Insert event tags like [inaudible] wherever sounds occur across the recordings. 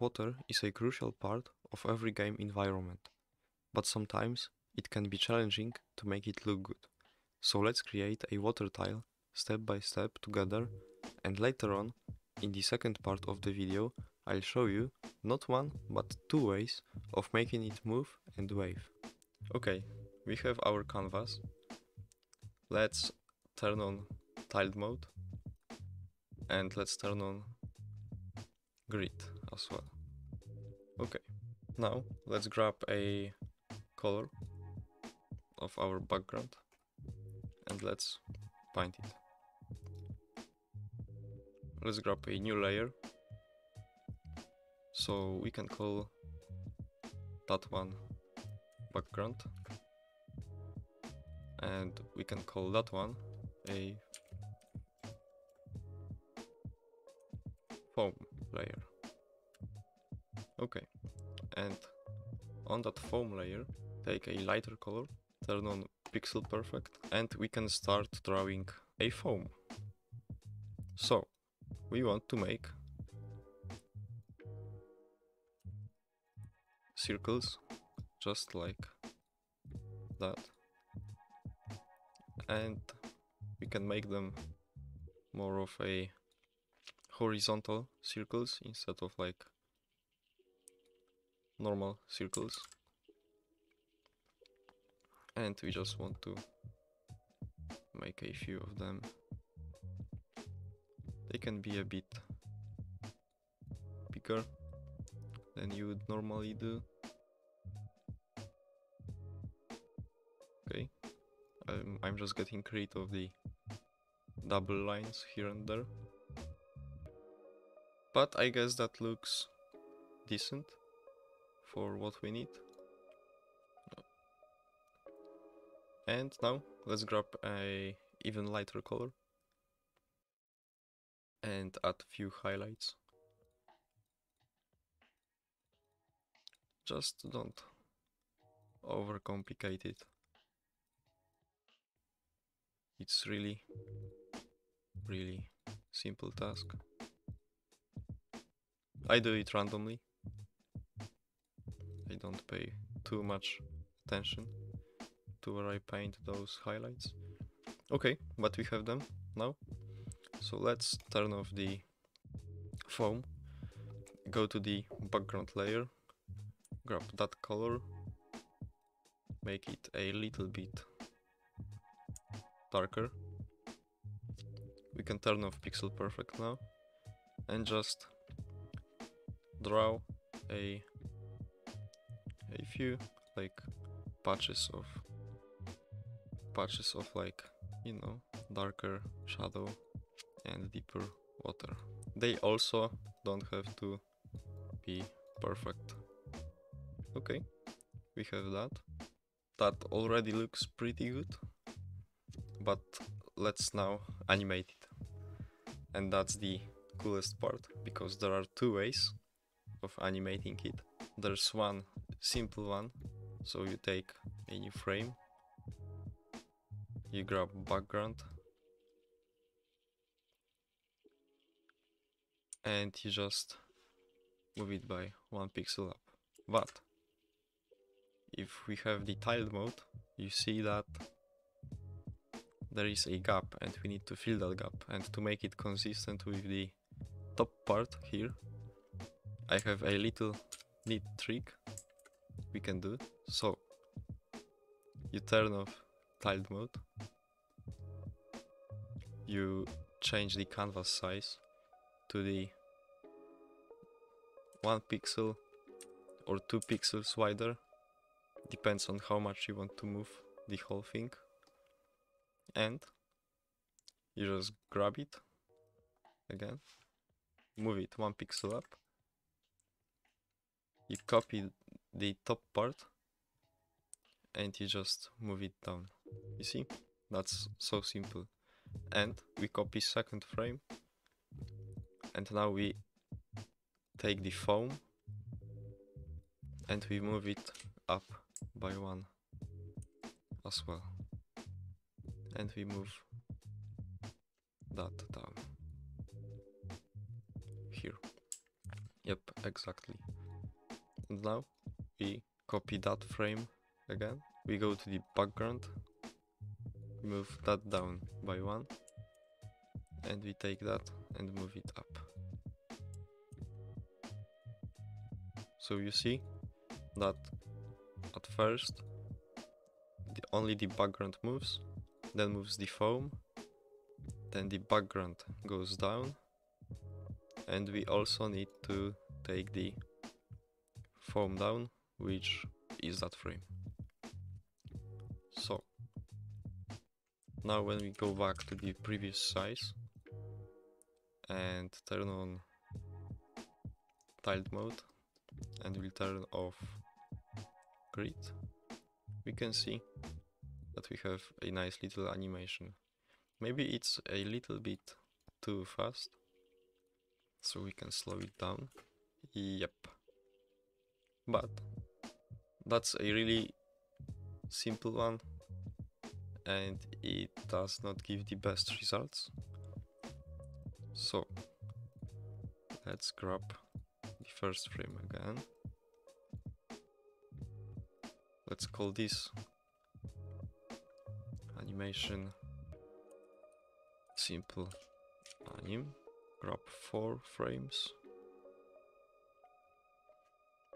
Water is a crucial part of every game environment, but sometimes it can be challenging to make it look good. So let's create a water tile step by step together and later on in the second part of the video I'll show you not one but two ways of making it move and wave. Okay, we have our canvas. Let's turn on tiled mode and let's turn on grid as well. Okay, now let's grab a color of our background and let's paint it. Let's grab a new layer. So we can call that one background and we can call that one a foam layer. Okay, and on that foam layer, take a lighter color, turn on pixel perfect, and we can start drawing a foam. So, we want to make circles just like that and we can make them more of a horizontal circles instead of like normal circles. And we just want to make a few of them. They can be a bit bigger than you would normally do. Okay. I'm, I'm just getting rid of the double lines here and there. But I guess that looks decent for what we need. And now let's grab a even lighter color and add a few highlights. Just don't overcomplicate it. It's really, really simple task. I do it randomly. I don't pay too much attention to where I paint those highlights. Okay, but we have them now. So let's turn off the foam, go to the background layer, grab that color, make it a little bit darker. We can turn off pixel perfect now and just draw a a few like patches of patches of like you know darker shadow and deeper water. They also don't have to be perfect. Okay we have that. That already looks pretty good but let's now animate it. And that's the coolest part because there are two ways of animating it. There's one simple one, so you take a new frame, you grab background, and you just move it by one pixel up. But if we have the tiled mode, you see that there is a gap and we need to fill that gap. And to make it consistent with the top part here I have a little neat trick we can do. So you turn off tiled mode. You change the canvas size to the one pixel or two pixels wider. Depends on how much you want to move the whole thing. And you just grab it again, move it one pixel up you copy the top part and you just move it down. You see? That's so simple. And we copy second frame and now we take the foam and we move it up by one as well. And we move that down. Here. Yep, exactly. And now we copy that frame again. We go to the background, move that down by one, and we take that and move it up. So you see that at first the, only the background moves, then moves the foam, then the background goes down, and we also need to take the foam down, which is that frame. So now when we go back to the previous size and turn on tiled mode and we'll turn off grid, we can see that we have a nice little animation. Maybe it's a little bit too fast, so we can slow it down. Yep. But that's a really simple one and it does not give the best results. So let's grab the first frame again. Let's call this animation simple anim. Grab four frames.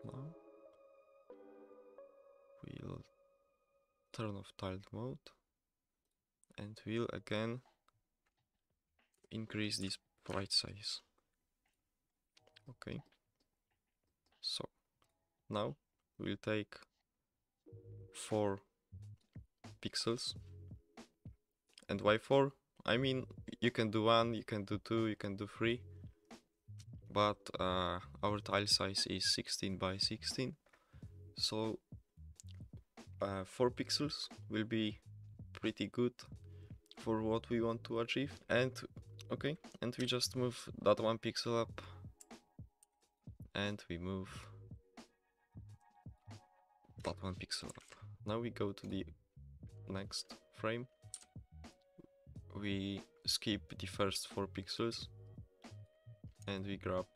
Now turn off tiled mode and we'll again increase this sprite size. Okay. So now we'll take 4 pixels. And why 4? I mean, you can do 1, you can do 2, you can do 3. But uh, our tile size is 16 by 16. So uh, 4 pixels will be pretty good for what we want to achieve. And okay, and we just move that 1 pixel up. And we move that 1 pixel up. Now we go to the next frame. We skip the first 4 pixels and we grab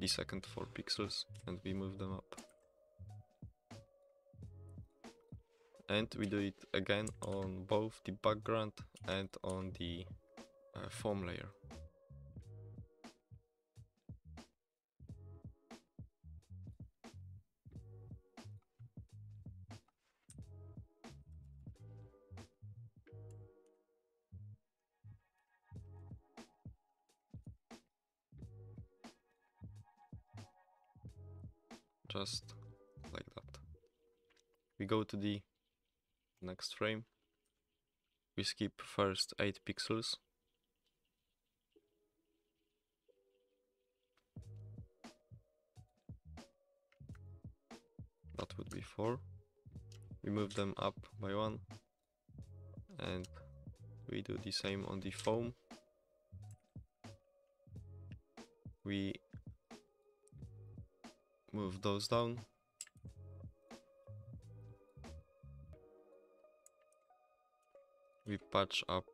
the second 4 pixels and we move them up. And we do it again on both the background and on the uh, foam layer. just like that. We go to the next frame. We skip first 8 pixels. That would be 4. We move them up by 1 and we do the same on the foam. We move those down. We patch up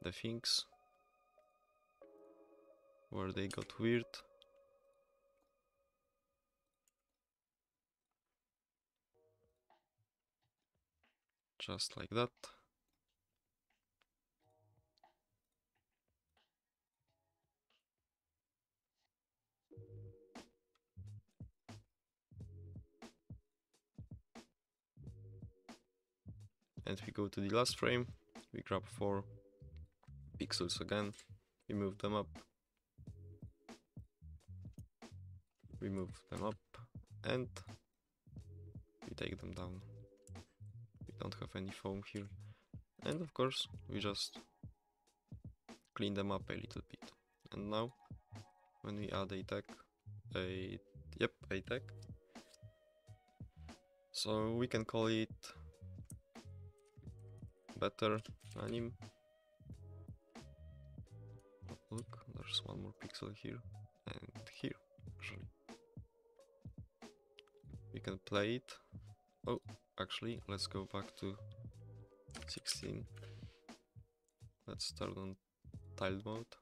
the things where they got weird. Just like that. And we go to the last frame. We grab four pixels again. We move them up. We move them up. And we take them down. We don't have any foam here. And of course we just clean them up a little bit. And now when we add a tag a yep a tag. So we can call it better anim. Oh, look, there's one more pixel here and here, actually. We can play it. Oh, actually, let's go back to 16. Let's start on tiled mode.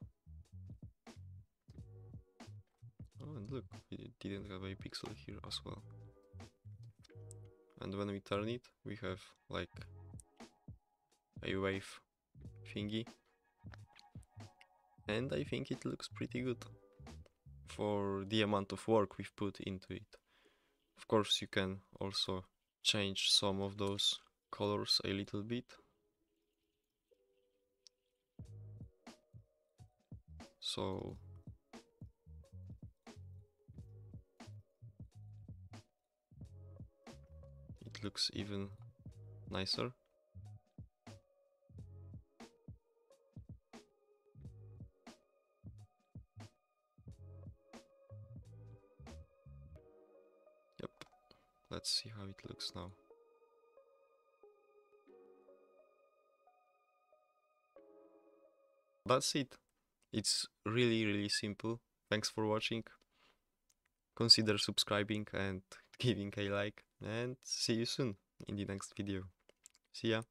Oh, and look, we didn't have a pixel here as well. And when we turn it, we have like a wave thingy. And I think it looks pretty good for the amount of work we've put into it. Of course, you can also change some of those colors a little bit. So it looks even nicer. Let's see how it looks now. That's it. It's really, really simple. Thanks for watching. Consider subscribing and [laughs] giving a like and see you soon in the next video. See ya.